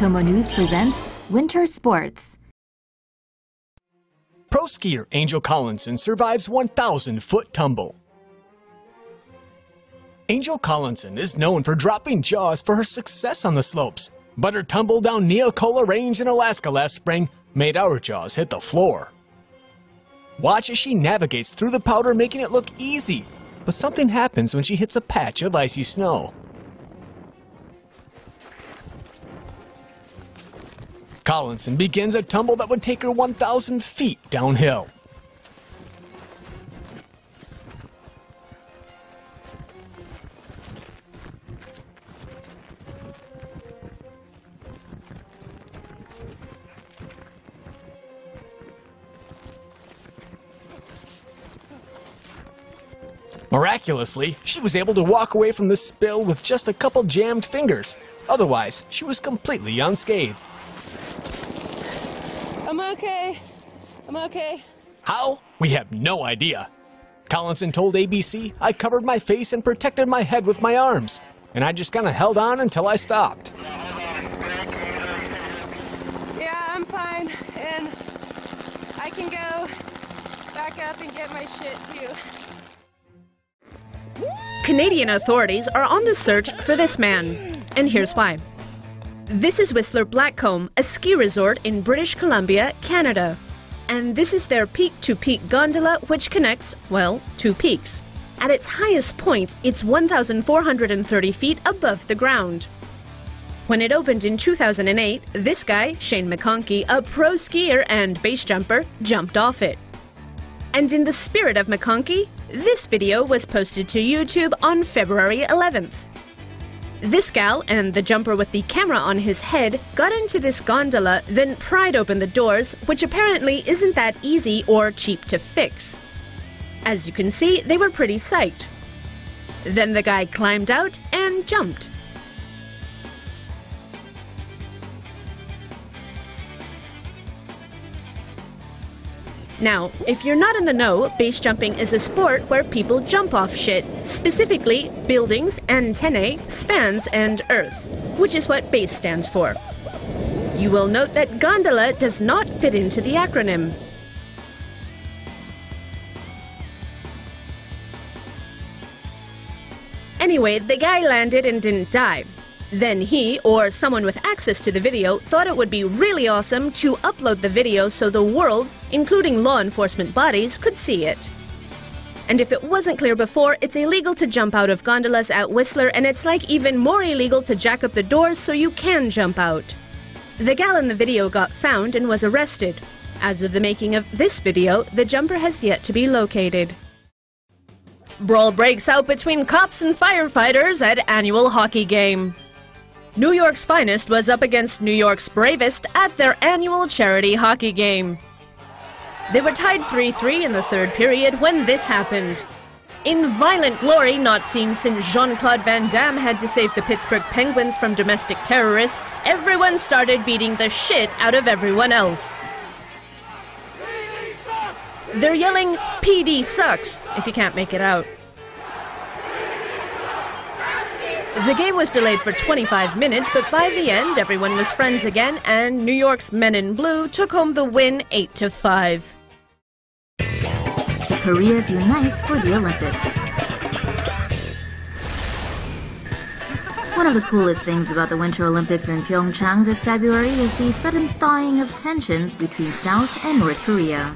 Tomo News presents Winter Sports. Pro skier Angel Collinson survives 1,000 foot tumble. Angel Collinson is known for dropping jaws for her success on the slopes, but her tumble down Neacola Range in Alaska last spring made our jaws hit the floor. Watch as she navigates through the powder, making it look easy, but something happens when she hits a patch of icy snow. Collinson begins a tumble that would take her 1,000 feet downhill. Miraculously, she was able to walk away from the spill with just a couple jammed fingers. Otherwise, she was completely unscathed. I'm okay. I'm okay. How? We have no idea. Collinson told ABC, I covered my face and protected my head with my arms, and I just kind of held on until I stopped. Yeah, I'm fine. And I can go back up and get my shit too. Canadian authorities are on the search for this man, and here's why. This is Whistler Blackcomb, a ski resort in British Columbia, Canada. And this is their peak to peak gondola, which connects, well, two peaks. At its highest point, it's 1,430 feet above the ground. When it opened in 2008, this guy, Shane McConkey, a pro skier and base jumper, jumped off it. And in the spirit of McConkey, this video was posted to YouTube on February 11th. This gal and the jumper with the camera on his head got into this gondola, then pried open the doors, which apparently isn't that easy or cheap to fix. As you can see, they were pretty psyched. Then the guy climbed out and jumped. Now, if you're not in the know, base jumping is a sport where people jump off shit, specifically buildings, antennae, spans, and earth, which is what base stands for. You will note that gondola does not fit into the acronym. Anyway, the guy landed and didn't die. Then he, or someone with access to the video, thought it would be really awesome to upload the video so the world, including law enforcement bodies, could see it. And if it wasn't clear before, it's illegal to jump out of gondolas at Whistler, and it's like even more illegal to jack up the doors so you can jump out. The gal in the video got found and was arrested. As of the making of this video, the jumper has yet to be located. Brawl breaks out between cops and firefighters at annual hockey game. New York's finest was up against New York's bravest at their annual charity hockey game. They were tied 3-3 in the third period when this happened. In violent glory not seen since Jean-Claude Van Damme had to save the Pittsburgh Penguins from domestic terrorists, everyone started beating the shit out of everyone else. They're yelling, PD sucks, if you can't make it out. The game was delayed for 25 minutes, but by the end, everyone was friends again, and New York's Men in Blue took home the win 8 to 5. Korea's unite for the Olympics. One of the coolest things about the Winter Olympics in Pyeongchang this February is the sudden thawing of tensions between South and North Korea.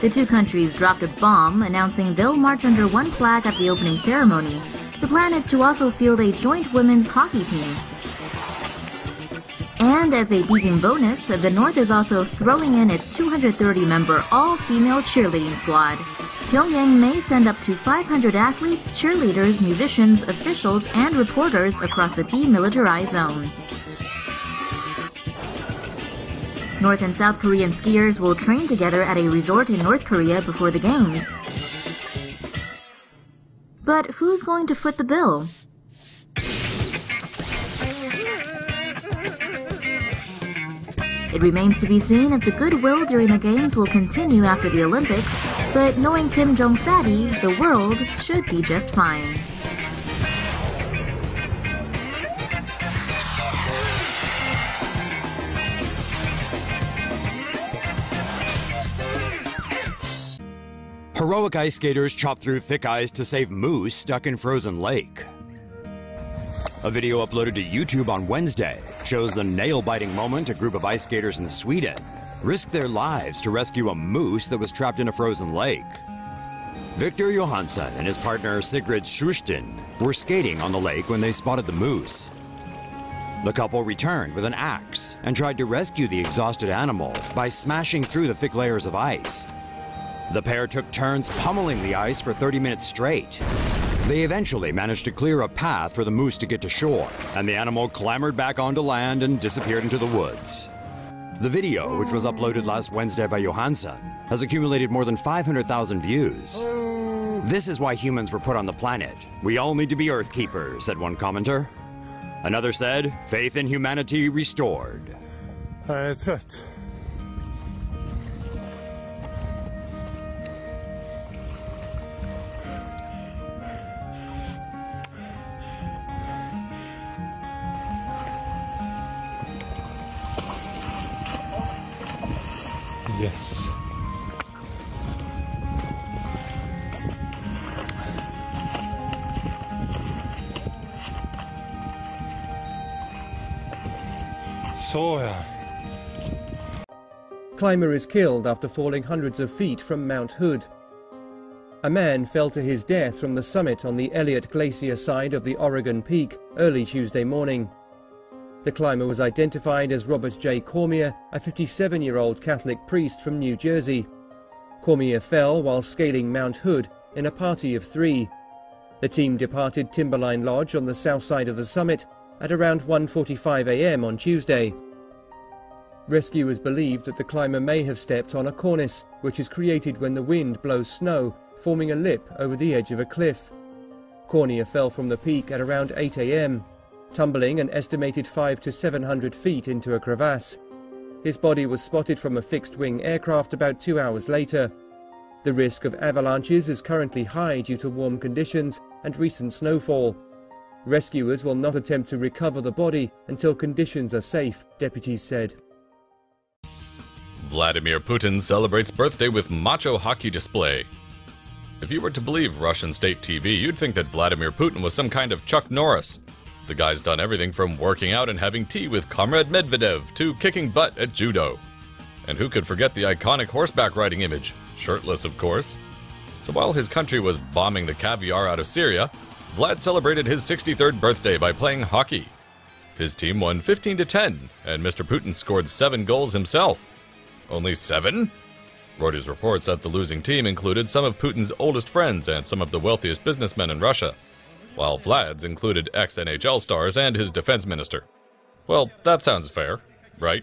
The two countries dropped a bomb announcing they'll march under one flag at the opening ceremony. The plan is to also field a joint women's hockey team. And as a beating bonus, the North is also throwing in its 230-member all-female cheerleading squad. Pyongyang may send up to 500 athletes, cheerleaders, musicians, officials, and reporters across the demilitarized zone. North and South Korean skiers will train together at a resort in North Korea before the Games. But who's going to foot the bill? It remains to be seen if the goodwill during the Games will continue after the Olympics, but knowing Kim Jong Fatty, the world should be just fine. Heroic ice skaters chop through thick ice to save moose stuck in frozen lake. A video uploaded to YouTube on Wednesday shows the nail-biting moment a group of ice skaters in Sweden risked their lives to rescue a moose that was trapped in a frozen lake. Victor Johansson and his partner Sigrid Schusten were skating on the lake when they spotted the moose. The couple returned with an axe and tried to rescue the exhausted animal by smashing through the thick layers of ice. The pair took turns pummeling the ice for 30 minutes straight. They eventually managed to clear a path for the moose to get to shore, and the animal clambered back onto land and disappeared into the woods. The video, which was uploaded last Wednesday by Johansson, has accumulated more than 500,000 views. This is why humans were put on the planet. We all need to be Earth keepers, said one commenter. Another said, faith in humanity restored. Uh, Jag Yes. Ja. Climber is killed after falling hundreds of feet from Mount Hood. A man fell to his death from the summit on the Elliott Glacier side of the Oregon Peak early Tuesday morning. The climber was identified as Robert J. Cormier, a 57 year old Catholic priest from New Jersey. Cormier fell while scaling Mount Hood in a party of three. The team departed Timberline Lodge on the south side of the summit at around 1:45 a.m. on Tuesday. Rescuers believe that the climber may have stepped on a cornice, which is created when the wind blows snow, forming a lip over the edge of a cliff. Cormier fell from the peak at around 8 a.m tumbling an estimated 5 to 700 feet into a crevasse. His body was spotted from a fixed-wing aircraft about two hours later. The risk of avalanches is currently high due to warm conditions and recent snowfall. Rescuers will not attempt to recover the body until conditions are safe, deputies said. Vladimir Putin celebrates birthday with macho hockey display. If you were to believe Russian state TV, you'd think that Vladimir Putin was some kind of Chuck Norris. The guy's done everything from working out and having tea with Comrade Medvedev to kicking butt at judo. And who could forget the iconic horseback riding image? Shirtless, of course. So while his country was bombing the caviar out of Syria, Vlad celebrated his 63rd birthday by playing hockey. His team won 15 to 10, and Mr. Putin scored 7 goals himself. Only 7? Reuters reports that the losing team included some of Putin's oldest friends and some of the wealthiest businessmen in Russia while Vlad's included ex NHL stars and his defense minister. Well, that sounds fair, right?